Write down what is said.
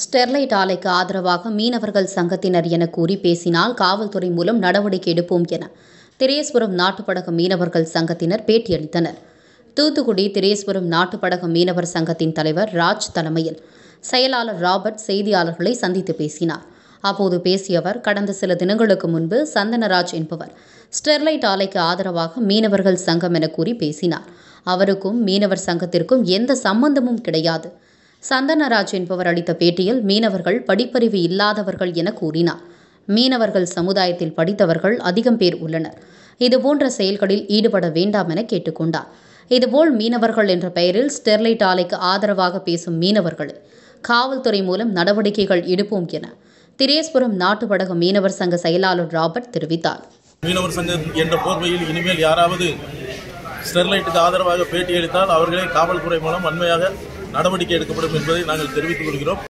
Sterlite ஆலைக்கு ஆதரவாக மீனவர்கள் சங்கத்தினர் என கூறி பேசினால் காவல்துறை மூலம் நடவடிக்கை எடுப்போம் என திரேஸ்வரம் நாட்டுப்படகு மீனவர்கள் சங்கத்தினர் பேட்டியளித்தனர். தூத்துக்குடி திரேஸ்வரம் நாட்டுப்படகு மீனவர் சங்கத்தின் தலைவர் ராஜ் தலைமையில் செயலாளர் ராபர்ட் செய்தியாளர்களை சந்தித்து பேசினார். அப்போது பேசியவர் கடந்த சில தினங்களுக்கு முன்பு சந்தனராஜ் என்பவர் ஸ்டெர்லைட் ஆலைக்கு ஆதரவாக மீனவர்கள் சங்கம் என கூறி பேசினார். அவருக்கும் மீனவர் சங்கத்திற்கும் எந்த சம்பந்தமும் கிடையாது. சந்தனராஜ் என்பவர் அளித்த பேட்டியில் மீனவர்கள் படிப்பறிவு இல்லாதவர்கள் என கூறினார். மீனவர்கள் சமுதாயத்தில் படித்தவர்கள் அதிகம் பேர் உள்ளனர். இதுபோன்ற செயல்களில் ஈடுபட வேண்டாம் என கேட்டுக்கொண்டார். இதுபோல் மீனவர்கள் என்ற பெயரில் ஸ்டெர்லைட் ஆலைக்கு ஆதரவாக பேசும் மீனவர்களை காவல்துறை மூலம் நடவடிக்கைகள் எடுப்போம் என திரேஸ்புரம் நாட்டுப்படகு மீனவர் சங்க செயலாளர் ராபர்ட் தெரிவித்தார். மீனவர் சங்கம் என்ற போர்வையில் இனிமேல் யாராவது ஸ்டெர்லைட்டுக்கு ஆதரவாக பேட்டியளித்தால் அவர்களை காவல்துறை மூலம் வன்மையாக நடவடிக்கை எடுக்கப்படும் என்பதை நாங்கள் தெரிவித்துக் கொள்கிறோம்.